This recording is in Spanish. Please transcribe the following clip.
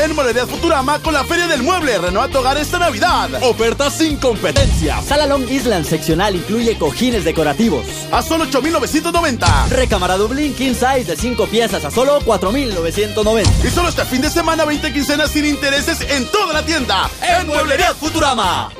En Mueblería Futurama con la Feria del Mueble. Renueva tu hogar esta Navidad. Ofertas sin competencia. Sala Long Island seccional incluye cojines decorativos. A solo 8,990. Recámara Dublín King Size de 5 piezas a solo 4,990. Y solo este fin de semana 20 quincenas sin intereses en toda la tienda. En Mueblería Futurama.